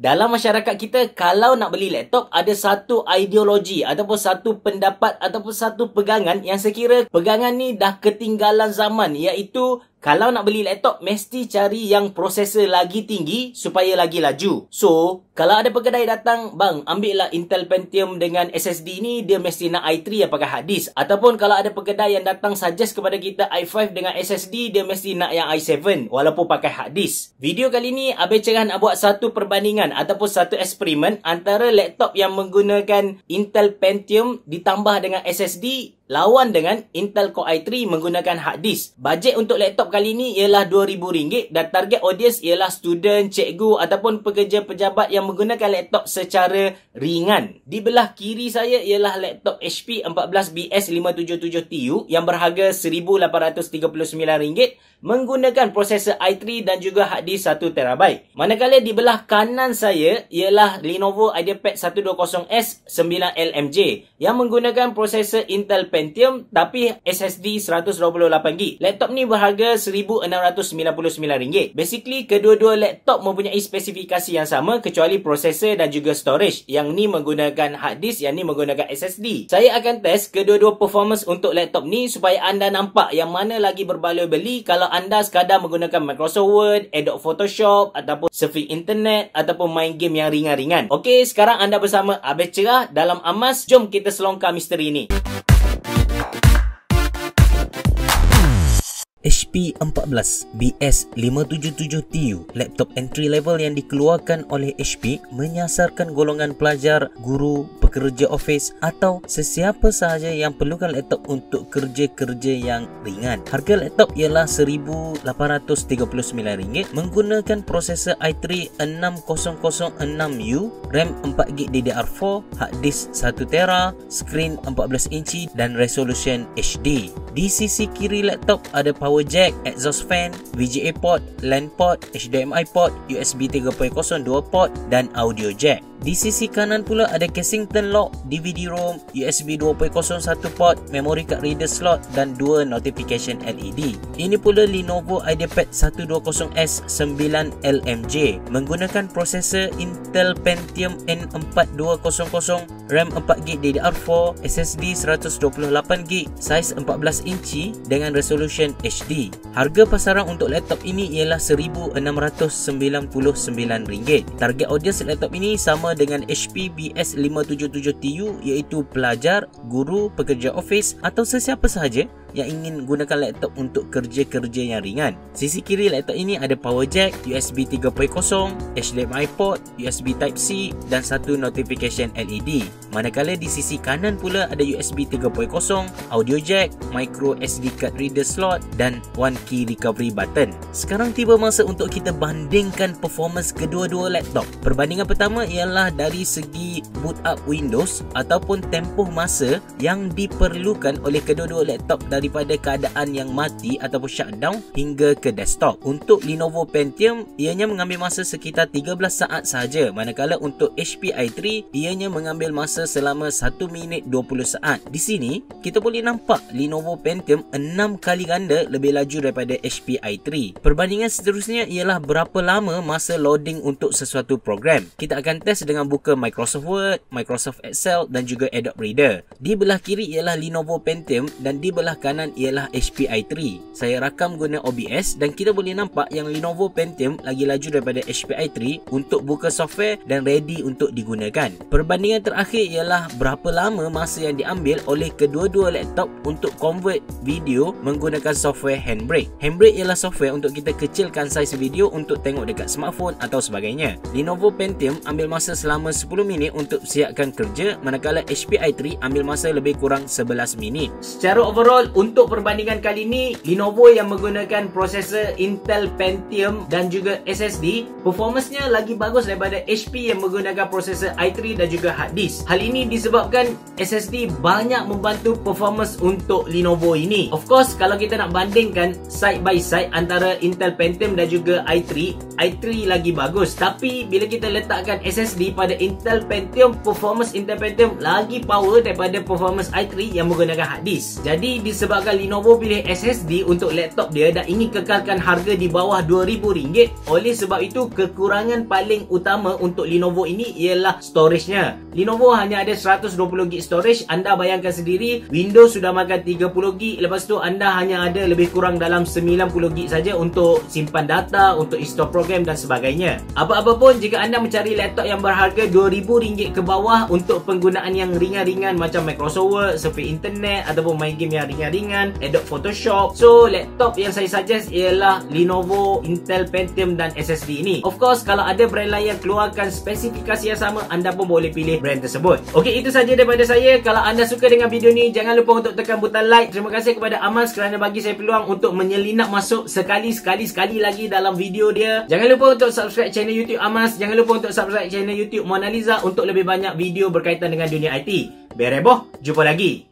Dalam masyarakat kita, kalau nak beli laptop, ada satu ideologi ataupun satu pendapat ataupun satu pegangan yang sekira pegangan ni dah ketinggalan zaman iaitu kalau nak beli laptop, mesti cari yang prosesor lagi tinggi supaya lagi laju. So, kalau ada pekedai datang, bang, ambil lah Intel Pentium dengan SSD ni, dia mesti nak i3 yang pakai hard disk. Ataupun kalau ada pekedai yang datang suggest kepada kita i5 dengan SSD, dia mesti nak yang i7 walaupun pakai hard disk. Video kali ni, Abe Cerah nak buat satu perbandingan ataupun satu eksperimen antara laptop yang menggunakan Intel Pentium ditambah dengan SSD lawan dengan Intel Core i3 menggunakan hard disk. Bajet untuk laptop kali ni ialah RM2,000 dan target audience ialah student, cikgu ataupun pekerja pejabat yang menggunakan laptop secara ringan. Di belah kiri saya ialah laptop HP 14BS577TU yang berharga RM1,839 menggunakan prosesor i3 dan juga hard disk 1TB. Manakala di belah kanan saya ialah Lenovo IdeaPad 120S 9LMJ yang menggunakan prosesor Intel Pentium tapi SSD 128GB. Laptop ni berharga RM1,699. Basically, kedua-dua laptop mempunyai spesifikasi yang sama kecuali prosesor dan juga storage. Yang ni menggunakan hard disk, yang ni menggunakan SSD. Saya akan test kedua-dua performance untuk laptop ni supaya anda nampak yang mana lagi berbaloi beli kalau anda sekadar menggunakan Microsoft Word, Adobe Photoshop ataupun surfing internet ataupun main game yang ringan-ringan. Okey, sekarang anda bersama Abel Cerah dalam Amas. Jom kita selongkar misteri ini. HP 14 BS577TU laptop entry level yang dikeluarkan oleh HP menyasarkan golongan pelajar, guru, pekerja office atau sesiapa sahaja yang perlukan laptop untuk kerja-kerja yang ringan. Harga laptop ialah RM1,839 menggunakan prosesor i3 6006U, RAM 4GB DDR4, hard disk 1TB, screen 14 inci dan resolution HD. Di sisi kiri laptop ada power power jack, exhaust fan, VGA port, LAN port, HDMI port, USB 3.0 dual port dan audio jack. Di sisi kanan pula ada Kensington lock, DVD-ROM, USB 2.0 satu port, memory card reader slot dan dua notification LED. Ini pula Lenovo IdeaPad 120S 9LMJ menggunakan prosesor Intel Pentium N4200, RAM 4GB DDR4, SSD 128GB, saiz 14 inci dengan resolution HD. Harga pasaran untuk laptop ini ialah RM1,699. Target audience laptop ini sama dengan HP BS577TU iaitu pelajar, guru, pekerja office atau sesiapa sahaja yang ingin gunakan laptop untuk kerja-kerja yang ringan. Sisi kiri laptop ini ada power jack, USB 3.0, HDMI port, USB Type-C dan satu notification LED. Manakala di sisi kanan pula ada USB 3.0, audio jack, micro SD card reader slot dan one key recovery button. Sekarang tiba masa untuk kita bandingkan performance kedua-dua laptop. Perbandingan pertama ialah dari segi boot up Windows ataupun tempoh masa yang diperlukan oleh kedua-dua laptop dari daripada keadaan yang mati ataupun shutdown hingga ke desktop. Untuk Lenovo Pentium, ianya mengambil masa sekitar 13 saat sahaja manakala untuk HP i3, ianya mengambil masa selama 1 minit 20 saat. Di sini, kita boleh nampak Lenovo Pentium 6 kali ganda lebih laju daripada HP i3. Perbandingan seterusnya ialah berapa lama masa loading untuk sesuatu program. Kita akan test dengan buka Microsoft Word, Microsoft Excel dan juga Adobe Reader. Di belah kiri ialah Lenovo Pentium dan di belah kanan kanan ialah HP i3. Saya rakam guna OBS dan kita boleh nampak yang Lenovo Pentium lagi laju daripada HP i3 untuk buka software dan ready untuk digunakan. Perbandingan terakhir ialah berapa lama masa yang diambil oleh kedua-dua laptop untuk convert video menggunakan software Handbrake. Handbrake ialah software untuk kita kecilkan saiz video untuk tengok dekat smartphone atau sebagainya. Lenovo Pentium ambil masa selama 10 minit untuk siapkan kerja manakala HP i3 ambil masa lebih kurang 11 minit. Secara overall, untuk perbandingan kali ini, Lenovo yang menggunakan prosesor Intel Pentium dan juga SSD, performancenya lagi bagus daripada HP yang menggunakan prosesor i3 dan juga hard disk. Hal ini disebabkan SSD banyak membantu performance untuk Lenovo ini. Of course, kalau kita nak bandingkan side by side antara Intel Pentium dan juga i3, i3 lagi bagus. Tapi bila kita letakkan SSD pada Intel Pentium, performance Intel Pentium lagi power daripada performance i3 yang menggunakan hard disk. Jadi disebabkan disebabkan Lenovo pilih SSD untuk laptop dia dan ingin kekalkan harga di bawah RM2,000. Oleh sebab itu, kekurangan paling utama untuk Lenovo ini ialah storage-nya. Lenovo hanya ada 120GB storage. Anda bayangkan sendiri, Windows sudah makan 30GB. Lepas tu anda hanya ada lebih kurang dalam 90GB saja untuk simpan data, untuk install program dan sebagainya. Apa-apa pun, jika anda mencari laptop yang berharga RM2,000 ke bawah untuk penggunaan yang ringan-ringan macam Microsoft Word, surfing internet ataupun main game yang ringan-ringan, Adobe Photoshop. So, laptop yang saya suggest ialah Lenovo, Intel Pentium dan SSD ini. Of course, kalau ada brand lain yang keluarkan spesifikasi yang sama, anda pun boleh pilih brand tersebut. Okey, itu saja daripada saya. Kalau anda suka dengan video ni, jangan lupa untuk tekan butang like. Terima kasih kepada Amas kerana bagi saya peluang untuk menyelinap masuk sekali-sekali-sekali lagi dalam video dia. Jangan lupa untuk subscribe channel YouTube Amas. Jangan lupa untuk subscribe channel YouTube Mona Lisa untuk lebih banyak video berkaitan dengan dunia IT. Bereboh, jumpa lagi.